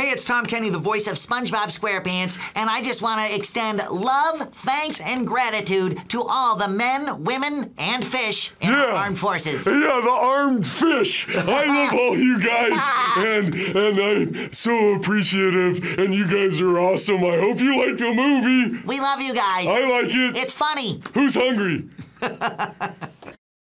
Hey, it's Tom Kenny, the voice of SpongeBob SquarePants, and I just want to extend love, thanks, and gratitude to all the men, women, and fish in our armed forces. Yeah, the armed fish. I love all you guys, and and I'm so appreciative. And you guys are awesome. I hope you like the movie. We love you guys. I like it. It's funny. Who's hungry?